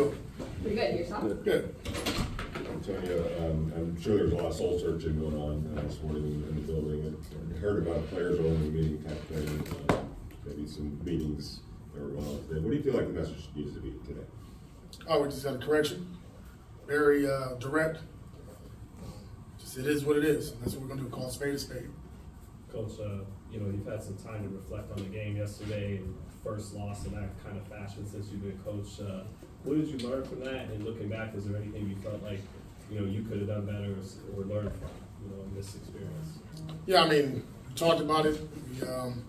Good. Pretty good, yourself? Good. Antonio, um, I'm sure there's a lot of soul searching going on uh, this morning in in the building. I heard about a players only meeting type thing, uh, maybe some meetings that were going on today. What do you feel like the message needs to be today? Oh, we just got a correction. Very uh, direct. Just it is what it is. That's what we're gonna do. Call a spade a spade. Coach, uh, you know, you've had some time to reflect on the game yesterday and first loss in that kind of fashion since you've been coach. Uh, what did you learn from that? And looking back, is there anything you felt like, you know, you could have done better or, or learned from, you know, in this experience? Yeah, I mean, we talked about it. We, um,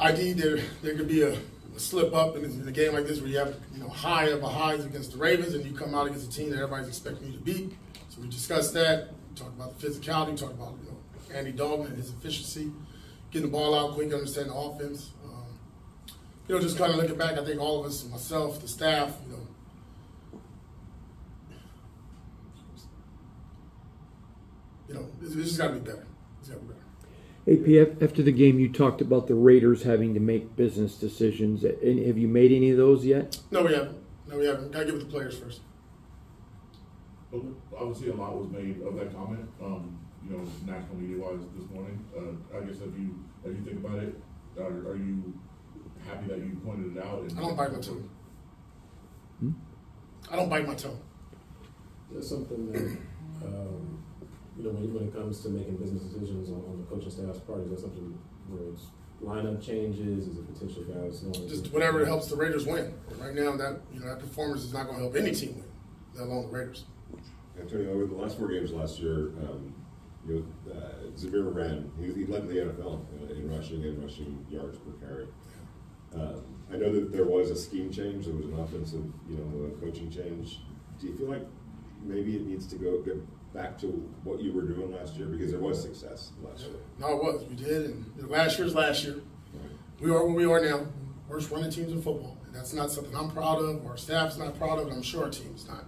ID there there could be a, a slip up in, a game like this where you have you know high of a highs against the Ravens and you come out against a team that everybody's expecting you to beat. So we discussed that. We talked about the physicality. We talked about you know Andy Dalton and his efficiency, getting the ball out quick, understanding the offense. You know, just kind of looking back, I think all of us, myself, the staff, you know. You know, this, this has got to be better. It's got to be better. APF, after the game, you talked about the Raiders having to make business decisions. And have you made any of those yet? No, we haven't. No, we haven't. Gotta give it to the players first. But obviously, a lot was made of that comment, um, you know, national media wise this morning. Uh, I guess if you, if you think about it, are, are you happy that you pointed it out? And I don't bite my tongue. Hmm? I don't bite my tongue. That's something that, um, you know, when, when it comes to making business decisions on, on the coaching staff's part, is that something where it's lineup changes, is it potential guys knowing? Just whatever helps the Raiders win. Right now, that you know that performance is not going to help any team win, let alone the Raiders. Antonio, over the last four games last year, um, you know, uh, Zamir ran. He, he led the NFL uh, in rushing and rushing yards per carry. Um, I know that there was a scheme change. There was an offensive, you know, a coaching change. Do you feel like maybe it needs to go get back to what you were doing last year because there was success last year? No, it was. We did, and last year's last year. We are where we are now. Worst running teams in football, and that's not something I'm proud of. Our staff's not proud of, I'm sure our team's not.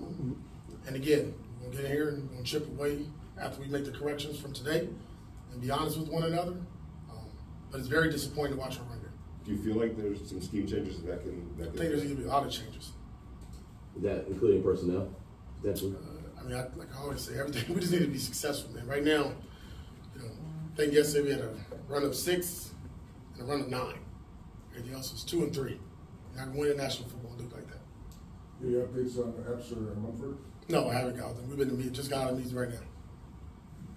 Um, and again, we're gonna get in here and we're gonna chip away after we make the corrections from today, and be honest with one another. Um, but it's very disappointing to watch our. Do you feel like there's some scheme changes that can that I can? think there's going to be a lot of changes. That including personnel? Potentially? Uh, I mean, I, like I always say, everything we just need to be successful, man. Right now, you know, I think yesterday we had a run of six and a run of nine. Everything else was two and three. You're not going to win a national football league like that. Any updates on Epser and Munford? No, I haven't got them. We've been to meet, just got out of meetings right now.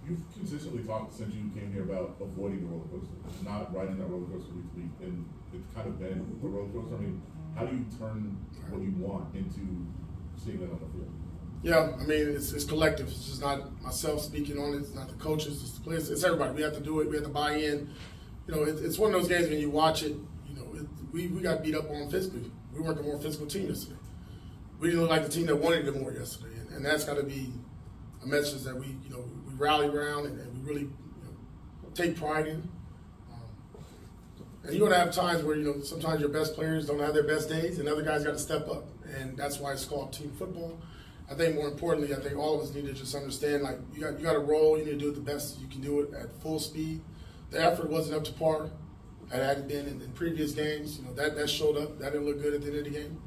You've consistently talked since you came here about avoiding the roller coaster, not riding that roller coaster week to week, and it's kind of been a roller coaster. I mean, how do you turn what you want into seeing that on the field? Yeah, I mean, it's, it's collective. It's just not myself speaking on it. It's not the coaches. It's the players. It's everybody. We have to do it. We have to buy in. You know, it, it's one of those games when you watch it. You know, it, we we got beat up on physically. We weren't the more physical team yesterday. We didn't look like the team that wanted it more yesterday, and, and that's got to be a message that we you know rally around and, and we really you know, take pride in. Um, and you're gonna have times where you know sometimes your best players don't have their best days, and other guys got to step up, and that's why it's called team football. I think more importantly, I think all of us need to just understand like you got you got to roll. You need to do it the best you can do it at full speed. The effort wasn't up to par. It hadn't been in, in previous games. You know that that showed up. That didn't look good at the end of the game.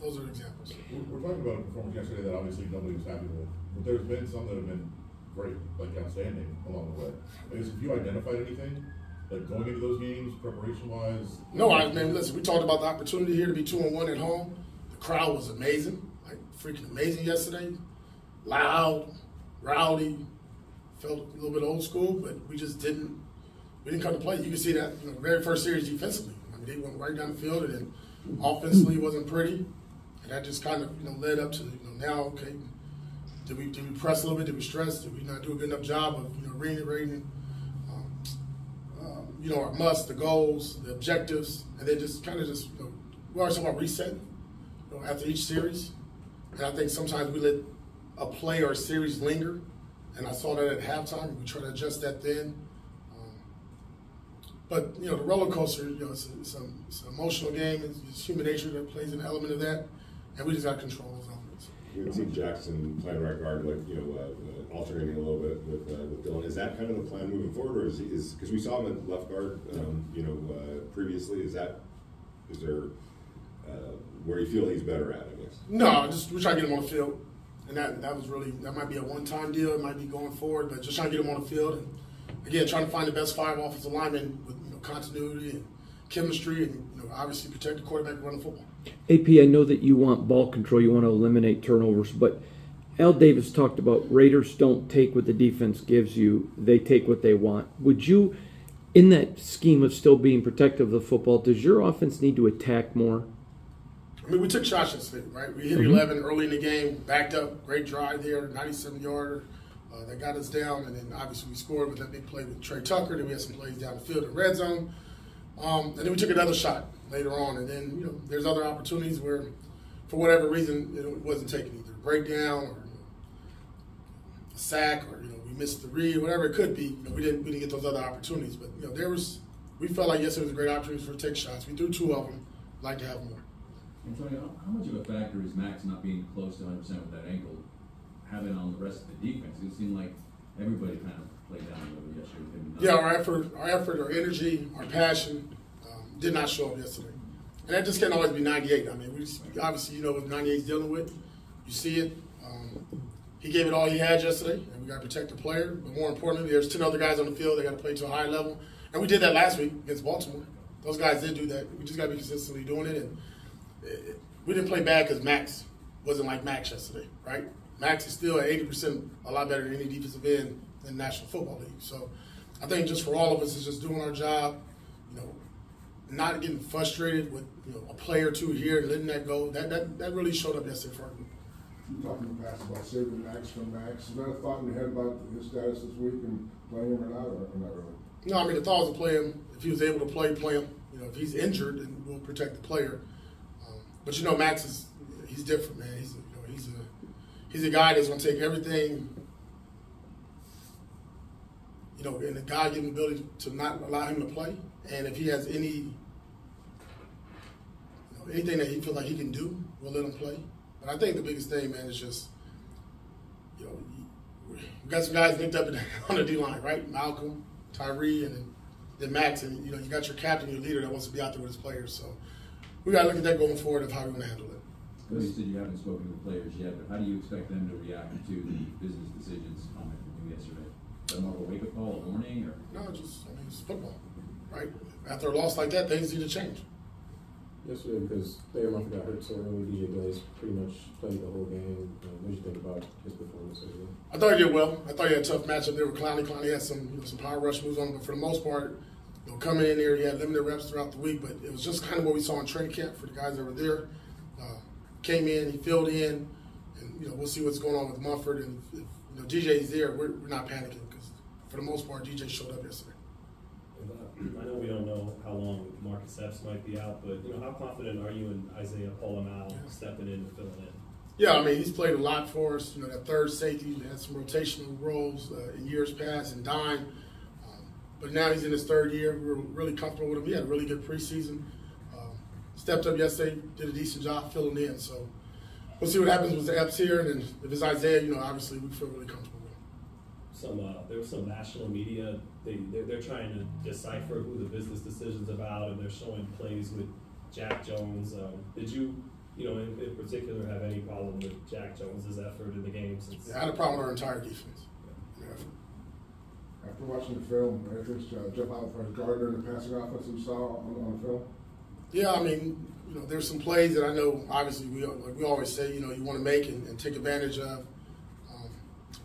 Those are examples. We're, we're talking about a performance yesterday that obviously nobody was happy with, but there's been some that have been great, like outstanding along the way. I guess if you identified anything, like going into those games, preparation wise. No, I mean, listen, we talked about the opportunity here to be two and one at home. The crowd was amazing, like freaking amazing yesterday. Loud, rowdy, felt a little bit old school, but we just didn't, we didn't come to play. You can see that, you know, the very first series defensively. I mean, they went right down the field, and then offensively wasn't pretty, that just kind of, you know, led up to, you know, now okay, did we did we press a little bit? Did we stress? Did we not do a good enough job of, you know, reiterating? Um, um, you know, our must, the goals, the objectives, and then just kind of just, you know, we always talk about reset you know, after each series. And I think sometimes we let a play or a series linger, and I saw that at halftime. We try to adjust that then. Um, but, you know, the roller coaster, you know, it's, a, it's, a, it's an emotional game. It's, it's human nature that plays an element of that, and we just got to control those elements. You can see Jackson playing right guard, like you know, uh, uh, alternating a little bit with uh, with Dylan. Is that kind of the plan moving forward, or is is because we saw him at left guard, um, you know, uh, previously? Is that Is there uh, where you feel he's better at? I guess. No, just we're trying to get him on the field, and that that was really that might be a one time deal. It might be going forward, but just trying to get him on the field and again trying to find the best five offensive linemen with you know, continuity and chemistry, and you know obviously protect the quarterback and run the football. AP, I know that you want ball control, you want to eliminate turnovers, but Al Davis talked about Raiders don't take what the defense gives you, they take what they want. Would you, in that scheme of still being protective of the football, does your offense need to attack more? I mean, we took shots yesterday, right? We hit Mhm. 11 early in the game, backed up, great drive there, 97 yarder. Uh, that got us down, and then obviously we scored with that big play with Tre Tucker. Then we had some plays down the field in red zone, um, and then we took another shot later on. And then you know, there's other opportunities where, for whatever reason, it wasn't taken either breakdown or a sack or you know we missed the read, whatever it could be. You know, we didn't we didn't get those other opportunities, but you know there was we felt like yes, it was a great opportunity for take shots. We threw two of them. Like to have more. Antonio, how much of a factor is Max not being close to 100% with that ankle having on the rest of the defense? It seemed like everybody kind of played down a little bit yesterday. Yeah, our effort, our effort, our energy, our passion um, did not show up yesterday, and that just can't always be 98. I mean, we just, obviously you know what 98 is dealing with. You see it. Um, he gave it all he had yesterday, and we got to protect the player. But more importantly, there's 10 other guys on the field. They got to play to a high level, and we did that last week against Baltimore. Those guys did do that. We just got to be consistently doing it, and it, we didn't play bad because Max wasn't like Max yesterday, right? Max is still at 80% a lot better than any defensive end in the National Football League. So I think just for all of us, is just doing our job, you know, not getting frustrated with you know a play or two here and letting that go. That that, that really showed up yesterday for me. You in the past about saving Max from Max. Is that a thought in your head about his status this week and playing him or not, or, not really? No, I mean the thought was to play him. If he was able to play, play him. You know, if he's injured, then we'll protect the player. Um, but you know, Max is he's different, man. He's a, he's a guy that's going to take everything. You know, and the God given ability to not allow him to play, and if he has any, you know, anything that he feels like he can do, we'll let him play. But I think the biggest thing, man, is just, you know, we got some guys linked up on the D line, right? Malcolm, Tyree, and then, then Max, and you know, you got your captain, your leader that wants to be out there with his players. So we got to look at that going forward of how we're going to handle it. I you said you haven't spoken to the players yet, but how do you expect them to react to the business decisions comment from you yesterday? Is that more of a wake-up call, a warning, or? No, just I mean, it's football, right? After a loss like that, things need to change. Yesterday, because Thayer Munford got hurt so early, DJ Glaze pretty much played the whole game. Uh, what did you think about his performance yesterday? I thought he did well. I thought he had a tough matchup there with Clowney. Clowney had some you know, some power rush moves on him, but for the most part, you know, coming in there, he had limited reps throughout the week. But it was just kind of what we saw in training camp for the guys that were there. Uh, came in, he filled in, and you know we'll see what's going on with Munford. And if, you know DJ's there, we're, we're not panicking because for the most part, DJ showed up yesterday. I know we don't know how long Marcus Epps might be out, but you know, how confident are you in Isaiah Pola-Mao stepping in and filling in? Yeah, I mean, he's played a lot for us. You know, that third safety had some rotational roles uh, in years past and dime. Um, but now he's in his third year. We're really comfortable with him. He had a really good preseason. Stepped up yesterday, did a decent job filling in. So we'll see what happens with the Epps here. And then if it's Isaiah, you know, obviously we feel really comfortable with him. Some uh, there was some national media. They they're, they're trying to decipher who the business decisions about, and they're showing plays with Jack Jones. Um, did you, you know, in, in particular, have any problem with Jack Jones's effort in the game? Since Yeah, I had a problem with our entire defense. Yeah. After watching the film, anything uh, jump out for Gardner and the passing offense you saw on, on the film? Yeah, I mean, you know, there's some plays that I know. Obviously, we like we always say, you know, you want to make and, and take advantage of. Um,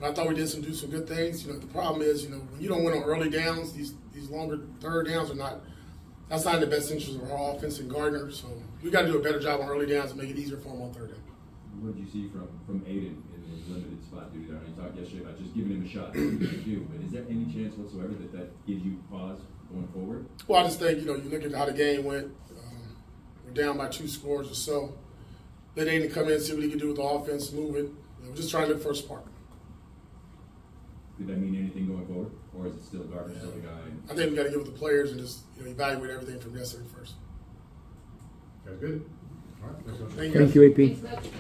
I thought we did some do some good things. You know, the problem is, you know, when you don't win on early downs, these these longer third downs are not. That's not in the best interest of our offense and Gardner. So we got to do a better job on early downs and make it easier for them on third down. What did you see from, from Aidan in his limited spot duty? I know you talked yesterday about just giving him a shot, do, but is there any chance whatsoever that that gives you pause going forward? Well, I just think you know you look at how the game went. We're down by two scores or so. Let Aidan come in, see what he can do with the offense, move it. You we're just trying to look for a spark. Did that mean anything going forward, or is it still Gardner, still the guy? I think we got to give it to the players and just you know evaluate everything from yesterday first. That's good. All right. Thank you. Thank you, AP. Thanks, Coach.